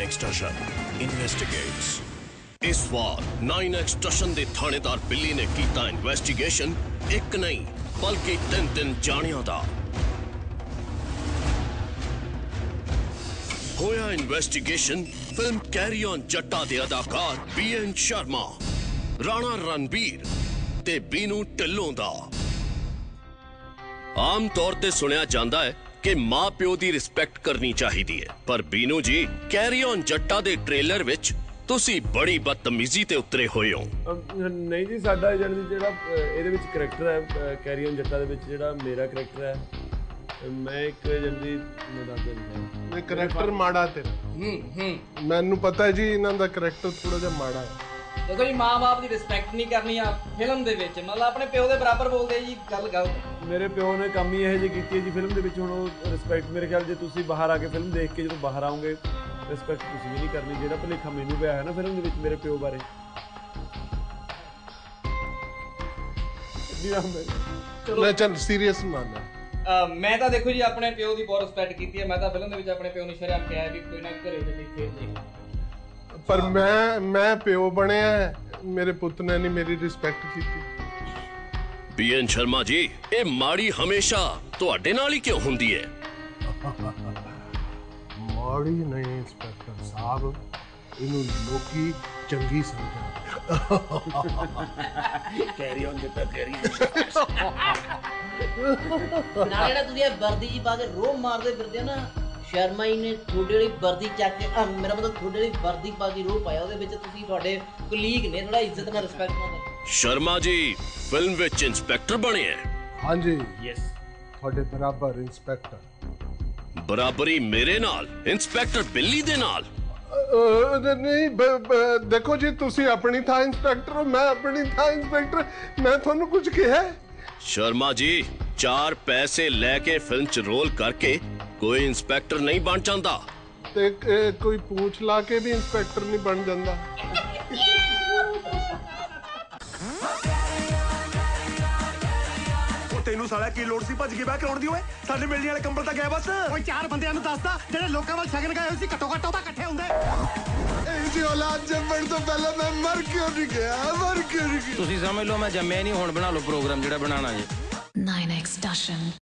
Extortion. Investigates. ਇਸ ਵਾਰ 9 ਐਕਸਟ੍ਰਸ਼ਨ ਦੇ ਥਾਣੇਦਾਰ ਬਿੱਲੀ ਨੇ ਕੀਤਾ ਇਨਵੈਸਟੀਗੇਸ਼ਨ ਇੱਕ ਨਹੀਂ, ਬਲਕਿ ਤਿੰਨ ਤਿੰਨ ਜਾਣਿਆਂ ਦਾ। ਹੋਇਆ investigation film carry on Jatta ਦੇ ਅਦਾਕਾਰ ਬੀਐਨ ਸ਼ਰਮਾ ਰਾਣਾ ਰਣਬੀਰ ਤੇ ਬੀਨੂ ਢਿੱਲੋਂ ਦਾ। ਆਮ ਤੌਰ ਤੇ ਸੁਣਿਆ ਜਾਂਦਾ ਹੈ ਕਿ ਮਾਂ ਪਿਓ ਦੀ ਰਿਸਪੈਕਟ ਕਰਨੀ ਚਾਹੀਦੀ ਹੈ। ਪਰ ਬੀਨੂ ਜੀ ਕੈਰੀ ਔਨ ਜੱਟਾ ਦੇ ਟ੍ਰੇਲਰ ਵਿੱਚ ਤੁਸੀਂ ਬੜੀ ਬਦਤਮੀਜ਼ੀ ਤੇ ਉਤਰੇ ਹੋਏ ਹੋ। ਨਹੀਂ ਜੀ ਸਾਡਾ ਜਣ ਜਿਹੜਾ ਇਹਦੇ ਵਿੱਚ ਕਰੈਕਟਰ ਹੈ ਕੈਰੀਅਨ ਜੱਟਾ ਦੇ ਵਿੱਚ ਜਿਹੜਾ ਮੇਰਾ ਕਰੈਕਟਰ ਹੈ ਮੈਂ ਇੱਕ ਜਣ ਦੀ ਮੈਂ ਦੱਸ ਦਿੰਦਾ। ਇਹ ਕਰੈਕਟਰ ਮਾੜਾ ਤੇਰਾ। ਹੂੰ ਹੂੰ। ਮੈਨੂੰ ਪਤਾ ਹੈ ਜੀ ਇਹਨਾਂ ਦਾ ਕਰੈਕਟਰ ਥੋੜਾ ਜਿਹਾ ਮਾੜਾ ਹੈ। ਦੇਖੋ ਜੀ ਮਾਂ-ਬਾਪ ਦੀ ਰਿਸਪੈਕਟ ਨਹੀਂ ਕਰਨੀ ਆ ਫਿਲਮ ਦੇ ਵਿੱਚ। ਮਤਲਬ ਆਪਣੇ ਪਿਓ ਦੇ ਬਰਾਬਰ ਬੋਲਦੇ ਜੀ ਗੱਲ ਗਲਤ। ਮੇਰੇ ਪਿਓ ਨੇ ਕੰਮ ਹੀ ਇਹੋ ਜਿਹੀ ਕੀਤੀ ਹੈ ਜੀ ਫਿਲਮ ਦੇ ਵਿੱਚ ਹੁਣ ਉਹ ਰਿਸਪੈਕਟ ਮੇਰੇ ਖਿਆਲ ਜੇ ਤੁਸੀਂ ਬਾਹਰ ਆ ਕੇ ਫਿਲਮ ਦੇਖ ਕੇ ਜਦੋਂ ਬਾਹਰ ਆਓਗੇ ਰਿਸਪੈਕਟ ਤੁਸੀਂ ਵੀ ਨਹੀਂ ਕਰਨੀ ਜਿਹੜਾ ਭੁਲੇਖਾ ਮੈਨੂੰ ਪਿਆ ਹੈ ਨਾ ਫਿਲਮ ਦੇ ਵਿੱਚ ਮੇਰੇ ਪਿਓ ਬਾਰੇ। ਜੀ ਰਾਮ ਭਾਈ ਲੈ ਚੱਲ ਸੀਰੀਅਸ ਮੰਨ ਅਹ ਮੈਂ ਤਾਂ ਦੇਖੋ ਜੀ ਆਪਣੇ ਪਿਓ ਦੀ ਬਹੁਤ ਰਿਸਪੈਕਟ ਕੀਤੀ ਹੈ ਮੈਂ ਤਾਂ ਫਿਲਮ ਦੇ ਵਿੱਚ ਆਪਣੇ ਪਿਓ ਨੂੰ ਸ਼ਰਮ ਕਿਹਾ ਵੀ ਕੋਈ ਨਾ ਘਰੇ ਖੇਡ ਦੇਖ। ਪਰ ਮੈਂ ਮੈਂ ਪਿਓ ਬਣਿਆ ਮੇਰੇ ਪੁੱਤ ਨੇ ਨਹੀਂ ਮੇਰੀ ਰਿਸਪੈਕਟ ਕੀਤੀ। ਬੀਐਨ ਸ਼ਰਮਾ ਜੀ ਇਹ ਮਾੜੀ ਹਮੇਸ਼ਾ ਤੁਹਾਡੇ ਨਾਲ ਹੀ ਕਿਉਂ ਹੁੰਦੀ ਹੈ? ਮਾੜੀ ਨਹੀਂ ਇੰਸਪੈਕਟਰ ਸਾਹਿਬ। ਇਹਨੂੰ ਲੋਕੀ ਚੰਗੀ ਸਮਝਣ ਨਾਲੇ ਨਾ ਤੁਸੀਂ ਇਹ ਵਰਦੀ ਜੀ ਪਾ ਕੇ ਰੋਹ ਮਾਰਦੇ ਫਿਰਦੇ ਨਾ ਸ਼ਰਮਾ ਜੀ ਨੇ ਤੁਹਾਡੇ ਵਾਲੀ ਵਰਦੀ ਚੱਕ ਕੇ ਆਹ ਮੇਰਾ ਮਤਲਬ ਤੁਹਾਡੇ ਵਾਲੀ ਵਰਦੀ ਪਾ ਕੇ ਰੋਹ ਪਾਇਆ ਉਹਦੇ ਵਿੱਚ ਤੁਸੀਂ ਤੁਹਾਡੇ ਕੁਲੀਗ ਨੇ ਥੋੜਾ ਇੱਜ਼ਤ ਨਾਲ ਰਿਸਪੈਕਟ ਨਾਲ। ਸ਼ਰਮਾ ਜੀ ਫਿਲਮ ਵਿੱਚ ਇੰਸਪੈਕਟਰ ਬਣੇ ਹੈ ਹਾਂਜੀ। ਯੈਸ ਤੁਹਾਡੇ ਬਰਾਬਰ ਇੰਸਪੈਕਟਰ ਬਰਾਬਰੀ ਮੇਰੇ ਨਾਲ ਇੰਸਪੈਕਟਰ ਬਿੱਲੀ ਦੇ ਨਾਲ। ਅਹ, ਨਹੀਂ ਬ- ਬ- ਦੇਖੋ ਜੀ ਤੁਸੀਂ ਆਪਣੀ ਥਾਂ ਇੰਸਪੈਕਟਰ ਹੋ ਮੈਂ ਆਪਣੀ ਥਾਂ ਇੰਸਪੈਕਟਰ ਮੈਂ ਤੁਹਾਨੂੰ ਕੁਝ ਕਿਹਾ ਹੈ? ਸ਼ਰਮਾ ਜੀ ਚਾਰ ਪੈਸੇ ਲੈ ਕੇ ਫਿਲਮ 'ਚ ਰੋਲ ਕਰਕੇ ਕੋਈ ਇੰਸਪੈਕਟਰ ਨਹੀਂ ਬਣ ਜਾਂਦਾ। ਤੇ ਅਹ, ਕੋਈ ਪੂਛ ਲਾ ਕੇ ਵੀ ਇੰਸਪੈਕਟਰ ਨਹੀਂ ਬਣ ਜਾਂਦਾ। ਉਹ ਤੈਨੂੰ ਸਾਲਾ ਕੀ ਲੋੜ ਸੀ? ਭੱਜ ਕੇ ਵਿਆਹ ਕਰਾਉਣ ਦੀ ਓਏ? ਸਾਡੇ ਮਿਲਣੀ ਵਾਲੇ ਕੰਬਲ ਤਾਂ ਗਏ ਬਸ ਓਏ ਚਾਰ ਬੰਦਿਆਂ ਨੂੰ ਦੱਸਦਾ ਜਿਹੜੇ ਲੋਕਾਂ ਵੱਲ ਸ਼ਗਨ ਗਏ ਹੋਏ ਸੀ ਘੱਟੋ ਘੱਟ ਉਹ ਤਾਂ ਇਕੱਠੇ ਹੁੰਦੇ। ਇਹ ਜੀ ਔਲਾਦ ਜੰਮਣ ਤੋਂ ਪਹਿਲਾਂ ਮੈਂ ਮਰ ਕਿਉਂ ਨਹੀਂ ਗਿਆ? ਮਰ ਕਿਉਂ ਨਹੀਂ ਗਿਆ? ਤੁਸੀਂ ਸਮਝ ਲਓ ਮੈਂ ਜੰਮਿਆ ਨਹੀਂ ਹੁਣ ਬਣਾ ਲਓ ਪ੍ਰੋਗਰਾਮ ਜਿਹੜਾ ਬਣਾਉਣਾ ਜੀ। 9 Extortion